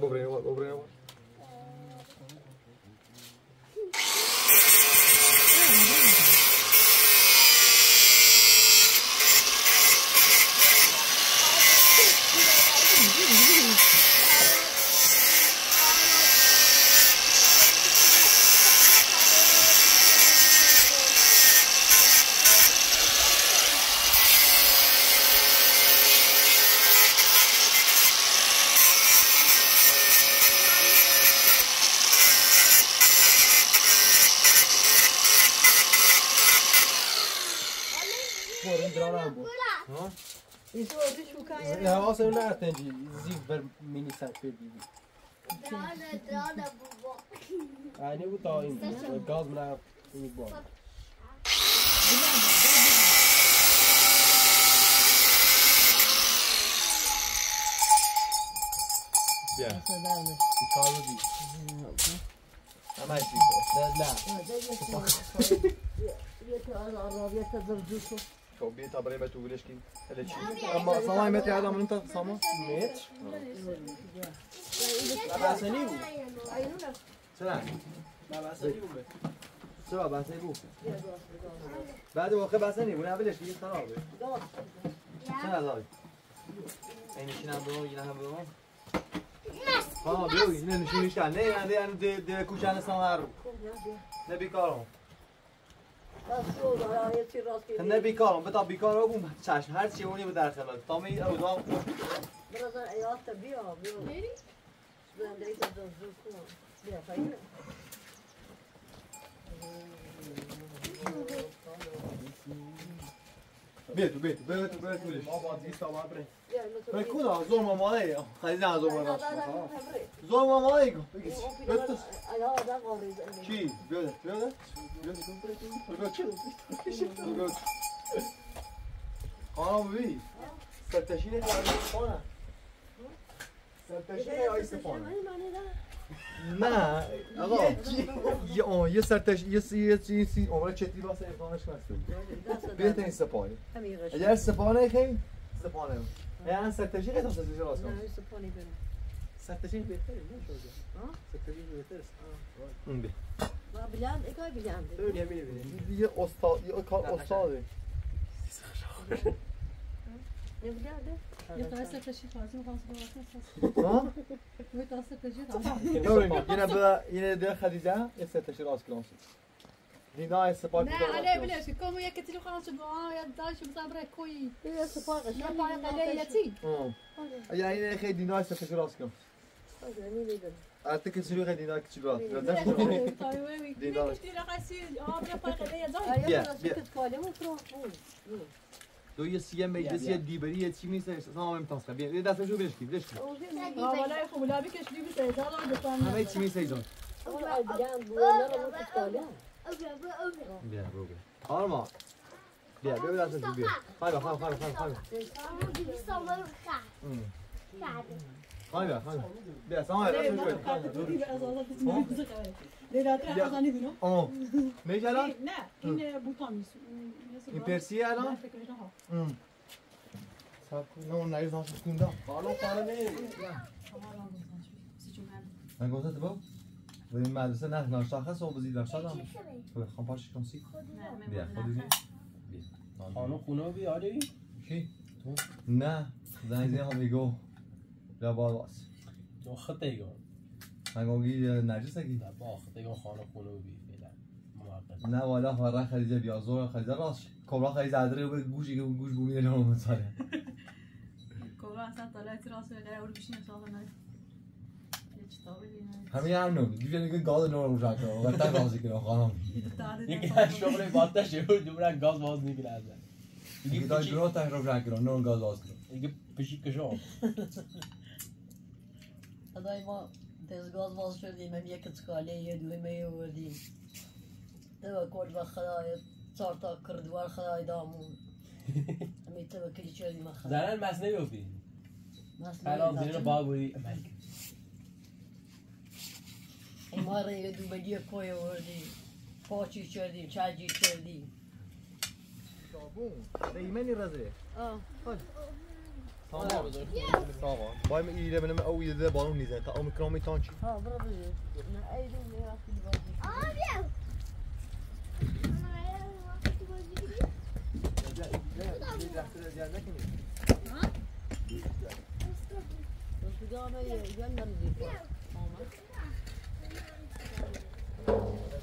ببرین اول ببرین اول بریم نه واسه اون نه تنجی زیب بر مینی سر پر بیبی Drane, drane baba. اینه بود تا این گاز من این با بیا دست در نکنی رو نه آرابیت در جوشو خب بیا تا برای به تو ولش کی هله چی اما سامان متر یادم اون تا سامان متر بسنی بود نه بعد واقع بسنی بود اولش دیگه خرابه چرا داری اینشین هم برام اینه هم برام ها بیا اینه نشونش کن نه نه نه ده ده کوچان سامر نه بیکارم بس شو داره یه چی راست نه بیکارم بتا بیکارم بوم. چشم هر چی اونی به در خدمت تا می اوضاع برادر ایات بیا بیا. ای تو زور کن. بیا فایده بیا تو بیا تو بیا تو بیا تو ما با 200 تا بریم بیا اینو تو برای کدام زور مامانه خیلی نه زور مامانه دادن همه زور مامانه کن بگی اون پیدا الا آدم قاریز چی بیاده بیاده بیاده کن بیا چی بیا خانم ببین سرتشین خواهی سپانه سرتشین خواهی سپانه نه آقا یه آه یه سرتش یه سی یه چی سی عمر چتی واسه اقامش نست بهترین سپانه اگر سپانه خیلی سپانه اگر سرتشین خیلی سرتشین راست کنم سرتشین بهتره نه شوزه سرتشین بهتره اون بی بلند اگه بلند ببین ببین ببین یه استاد یه کار استاده نه بلنده یه تاسه تشی خاصی می‌خوام ها یه دینا سپاه نه علی بلاش یک کتلو خلاص با یا داش بزبره کوی یه سپاقش یا پای قلیتی اگر این خیلی دینا سرتشین راست کنم نمی‌دونم البته که سری خیلی دینا کچی راست طيب دينار. مش دي غسيل اه بلا فرق ليا زوج بیا، بیا بیا. بیا کالمو فرو دو یه سی ام بیس یه دیبری یه چی میسه سلام هم تاسخه بیا یه دستشو بهش کی بهش کی اه ولا يخو ولا بكش دي بس هذا همه چی میسه ایجان نه بیا برو بیا. آرما. بیا بیا دستشو بیا خای خای خای خای خای خای بیا خای بیا دستشو بیا لا تروح حصاني منو آه. میشه الان لا این بوتان این پرسی الان؟ سب کن. نه اون نریز ناسو خوندم حالا حالا نه گفتم با و این مدرسه نه ناشاخص و بزید ورشاد هم خواهم پاش کنسی بیا خودی بیا خانم خونه بیاری کی؟ نه زنگ زنگ هم میگو یا باید واس تو خطیگان من گوگی نرجسه کی؟ نه با خطیگان خانم خونه بی فعلا موقت نه والا خارا خریجه بیا زور خریجه راست کبرا خریجه ادره به گوشی که گوش بومی نجام مصاره كورا اصلا طلعت راسي ولا اول بشي همین هم نو دیگه دیگه گاد نو رو کرد و تا رازی کنه خانم یکی از شغل باتش بود دوباره گاز باز نگیره دیگه دای درو تا رو جا کرد نو گاز باز کرد دیگه پشی کشام خدای ما دستگاز باز شدیم هم یک کاله یه دویمه آوردیم دو کل و خدای چهار تا کردوار خدای دامون همی تو کلی شدیم خدای زنان مسنه بیفتی مثلا الان ما یه دوبگی کوی آوردیم پاچی کردیم چجی کردیم صابون دیمنی رزه آه تمام تمام بایم ایده منم او ایده بالون نیزه تا ام کرامی تان چی ها برو بزید نه ای دو نه وقتی بازی Rüzgarına gönderdi. Ama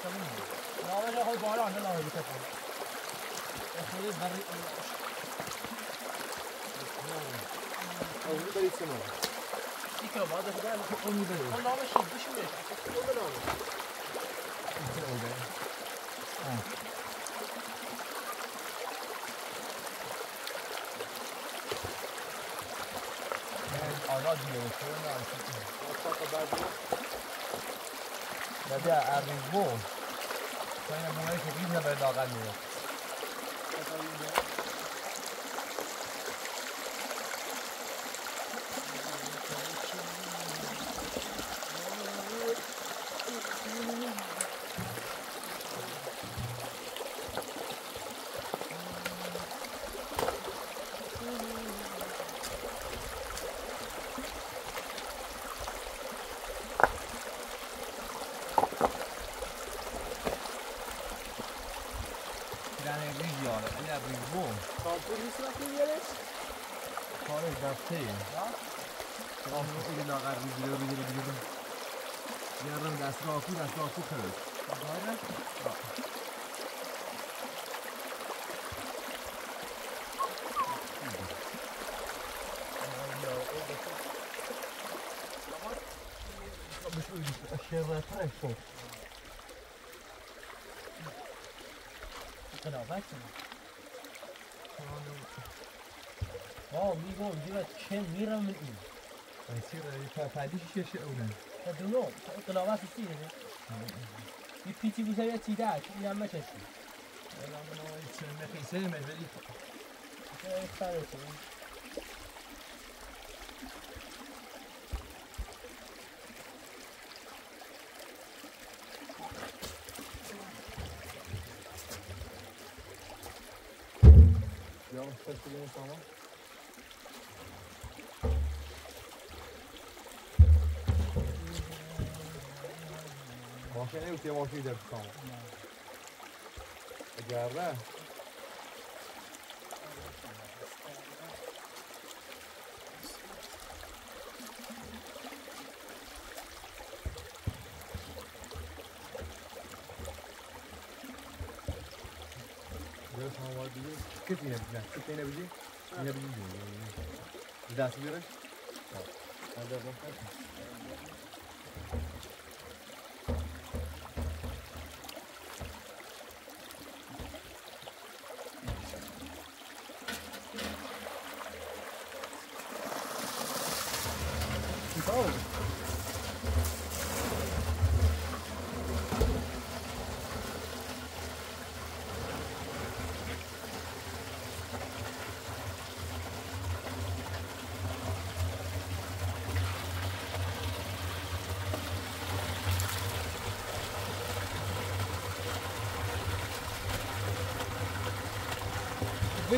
bakalım mı? Ne olacak o bari anne lan öyle kapalı. Öyle bari... Avru da içsem abi. İki ama da güzel. Onu da yok. Onu ama şey düşünme. O da ne olur? O da. Ha. Evet, ara diyor. Şöyle artık. Hatta kadar diyor. Name. آزاد دیگه چون نه بیا ارزبو شاید موقعی که بیز نباید لاغر میره قناعت آه میگم دیگه چه میرم من این يصير فعليش شيء شيء أولا دونو قناعت چیه یه پیتی بوده یه تیده این هم مچشی أنا يصير ما في тебе вообще идет там. Гарда. कितने बजे कितने बजे कितने बजे दस बजे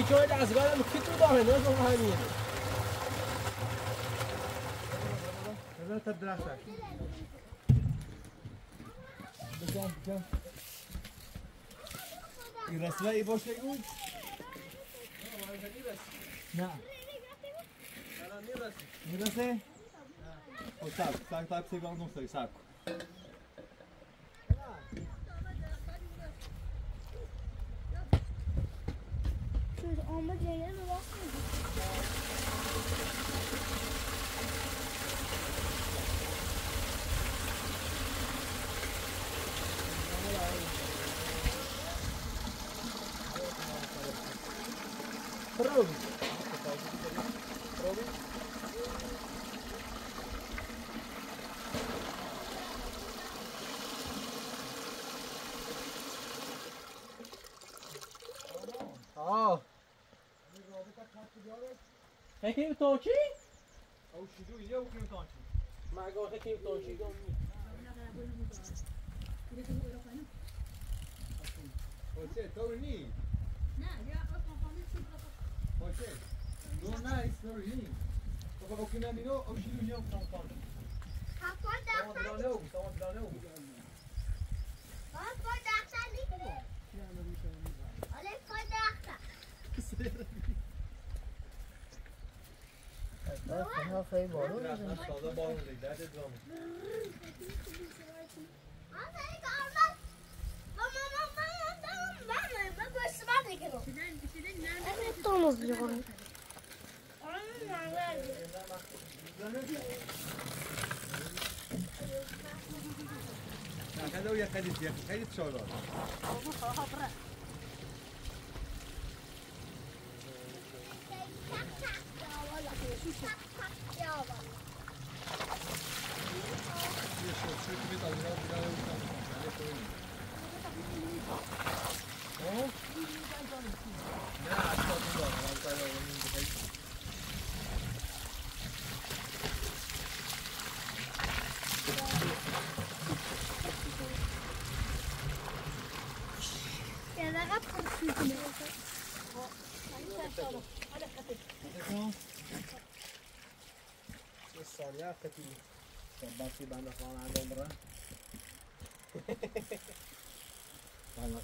yine bir Yine bir Bir daha sigara. Hadi bakalım. بیچاره دستگاه هم کی تو داره نه تو همین. بذار تا درخت بکن بکن این رسله ای باشه اون نه. می‌رسه؟ خب Şöyle omurlarına basmıyor. Kırıldı. Aqui o aqui? او شدو یه او کیم تانچی Mas aqui o aqui باشه تو نی نه یا کامپانی چی باشه دو نه ایس تو نی تو با کیم نمینو او شدو یه او کیم تانچی Kapı تمام daksan, دلانه او تمام دلانه او kapı daksan değil mi? 팍팍 뛰어봐. Isso, você que me dá lugar, virar eu que tava com cara, foi. Bom? Não, acho que tá tudo bom, ela tá lá, eu não sei. 얘다가 팍 죽이면서 어, 아니, 잠깐만. 아, 잠깐만.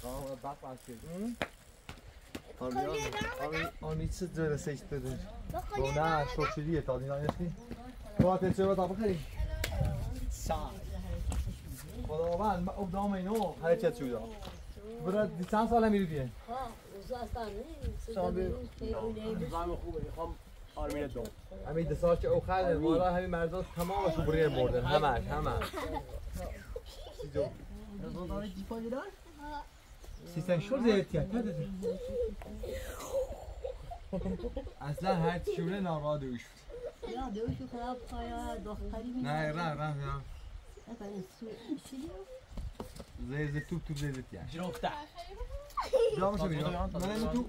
خواهم بق بس کرد آنی چه جلسه ایست بده با نه سوچیلیه تا دینا نیستی تو آتی چه باید بخری سا خداوند من ابدام اینو حرکت شده برای چند سال میری دیگه ها زمان خوبه می‌خوام آرمین دوم. همین که او خیلی مالا همین مردان تمامش رو بریه بردن همش همش. سیستم شور زیادیت نداده اصلا هر چونه ناراضی اوش یا دوشو خراب خواهی دختری نه. راه راه سوشیلیو زي زي توب توب زي زيت يعني جروفته لا مش بيجي انا تو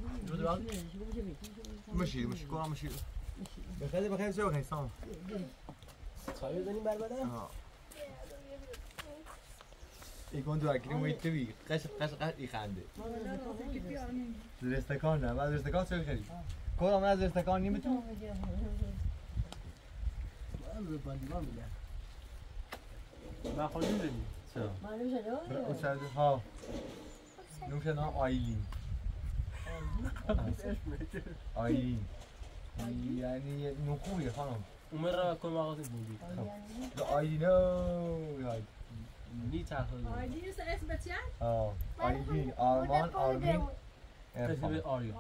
مشي مشي كورة مشي بخلي بخلي شو بخلي سام؟ چایی بزنیم بر بره اه يكون دو اكل مو يتبي قش قش قش يخنده زي استكان نه بعد استکان چه بخری کورا من از استکان نیم تو؟ من رو باندیوان میگم من خودی زدیم چرا؟ من او سرد ها. نوش نام آیلین؟ آیلین. یعنی نو خوبیه خانم عمر را کن مغازه بودی The آیلین اوه های نی تحصیل آیدی است اسم بچه آه آیلین آرمان آرمین تحصیل ارفان آریا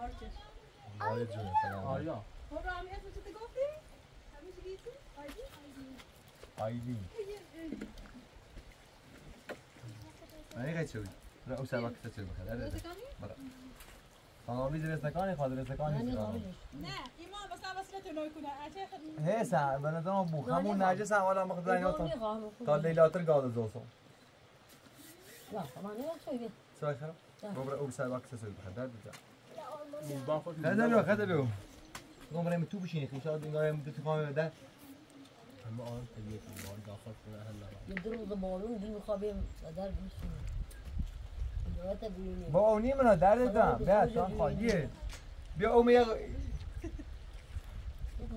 آره جونه سلام آریا خب رامی اسم چه گفتی؟ همیشه گیتی؟ آیدی؟ آیلین من این چه بود را او سبک چه چه بیز رستکانی خواهد رستکانی نیست نه ایمان بس وصلت نوی کنه. اچه خد هی سن به نظرم بو همون نجس هم حالا مخدر اینا تا تا لیلاتر گاز زوسو سوای خراب گمره او چه بخیر داره میزبان خود خدا بیا خدا بیا گمره می تو بشینی خیلی شاید این گاره تو خواهی بده. اما آن طبیعت ایمان داخل کنه هلا یه دروغ بالون دین مخابیم و در بیونی با اونی منو درد دارم بیا شان خالیه بیا او میگه بابا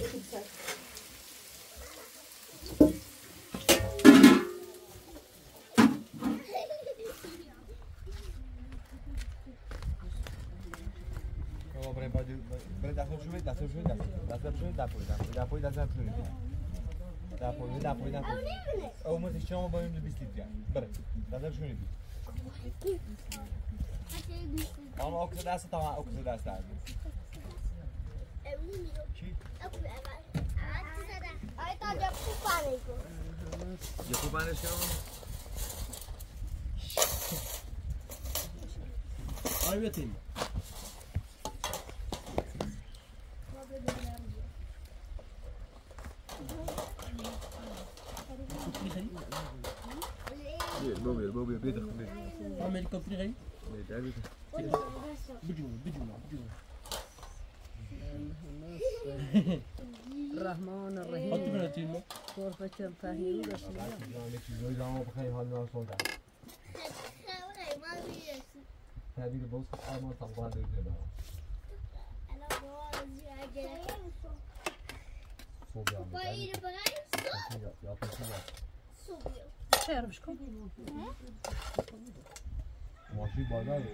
بریم بریم دستم شو بید دستم شو بید دستم شو بید دپوی دپوی دستم شو بید دپوی دپوی دپوی او مرد شما با این بیستی دیگه بریم دستم شو بید آن اکس دست تا اکس دست در چی Aí tá de pânico. یه خوب بندش کنم آره بیاتیم بیا بابا بابا بیا بیا بیا امریکا فری خیلی بیا بیا بجون بجون بجون الرحمن خاطر الرحیم براتیم طرف چم فهیمی رسول الله جان چیزایی دارم بخیر حال ناسون کرد تبیر باز آرمان طبقا دارید برام صبح هم یا یا پیشی چرمش کن ماشی بالا رو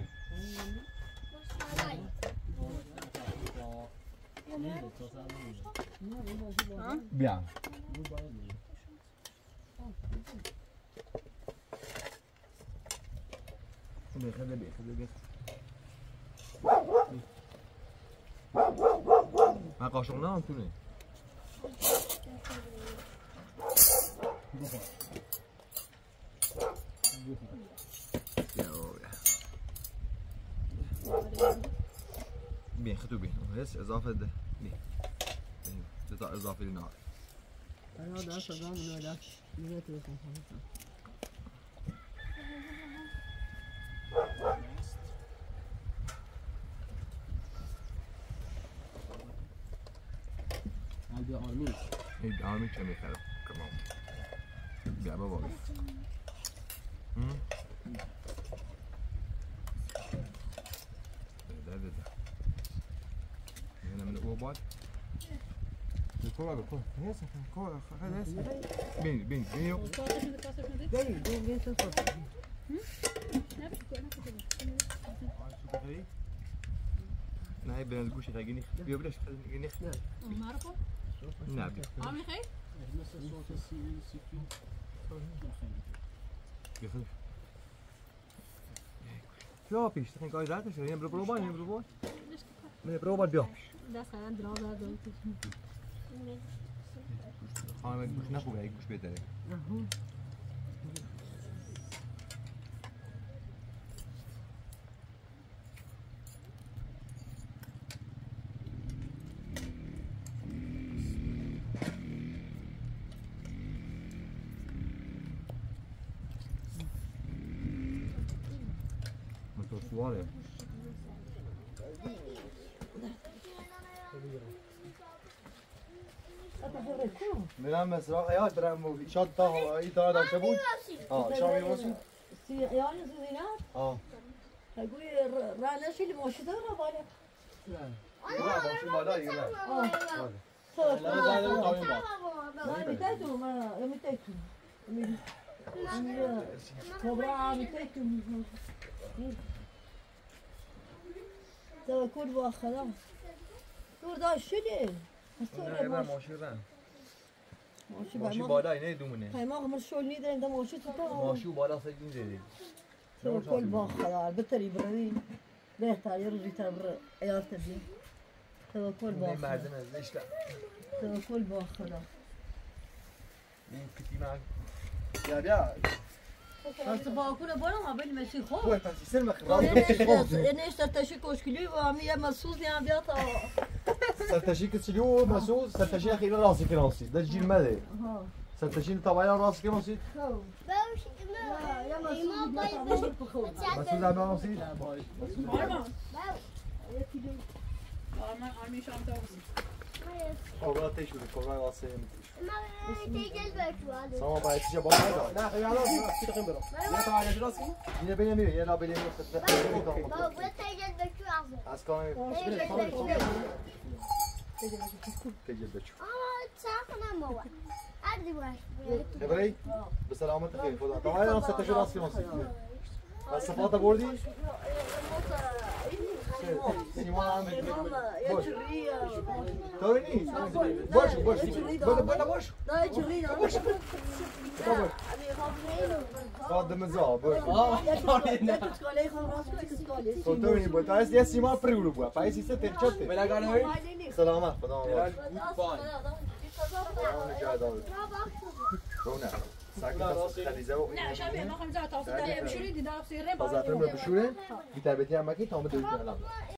بين خطو بين وهس إضافة ده. بين قطع إضافي للنهار أنا هذا 10 من هذا من هذا قلبي عامل كم يخرب كمان. يرجع بقى واقف ده ده ده. هنا من جوه بعض الكورة بالكوره ياسر الكوره خد ياسر بيني بيني بيني بيني بيني بيني. تنفض أنا هيبقى نزقوش غينيخ يبلاش غينيخ نعرفه نعم. عامل خير؟ نیخ معرفه نه بیا عامل خیر بیا خیلی بیا پیش تخین کاری راحت میشه برو برو باید برو باید من برو باید بیا دست هم دراز داد خانم گوش نخوبه یک گوش بهتره تو سواله میرم مسراق ایات برم شاد تا ایتا داشته بود آه شامی واسه يعني زينات آه هقول رانا شي اللي ماشي دار بالا نه باشی بالا دیگه نه ما متيتو ما متيتو كبرى متيتو تو كل واخلا دور دا شدي نه ماشی رن ماشي ماشی بالا بالا اینه دومونه. ما غمر شو اللي ده ماشي تو. ماشی بالا سجین زیدی تو كل واخلا بتري بري بهتا يرجي تبر عيال تبي تو كل این واخلا مردم از تو كل واخلا این کتی من. بیا بیا. بس باكل برا ما بين ماشي خوف خواه پسی سر مخ انا اشتريت شي كشكلي وعمي مسوس يعني بيطا سرتشی کسیلو مسعود سرتشی خیلی راسی کناسی ده جیل مده ها سرتشی تبایا راسی کناسی يا مسوس مسعود هم راسی آرمان آرمان آرمی شام تا کابرا تیش بوده کابرا واسه Baba, سوا باید چیزا بالا نه نه خیلی علاوه چی تقیم برم نه تو علاج راست کنی نه بین میره یه لا بین میره خدمت بابا تیجل بچو از کام تیجل بچو آه ساخنه مو عادي واش دبري بسلامة خير خذها تعالي أنا ستة شهور اصلي مصري بس فاطمة بوردي Tegel döküyorsun. تجیب بچو Ama çakına mı var? Hadi baş. ابراهیم به سلامت خیلی خدا تا الان سرتشی راسی کناسی از صفات بردی سیمان هم يا جري تو نیست باش باش بده بده باش لا جري باش قادم زا باش لا تسكالي خلاص تسكالي تو تو نی بوده از یه سیمان پریولو بود پای سیسه ترچته سلامت خدا آمد خدا نگه داره تو نه سکت خلیزه و نه شبیه ما خمزه تاصیل داره بشوری دیدار سیره رو بشوره بیتر بیتی هم مکی تا هم دوی کنم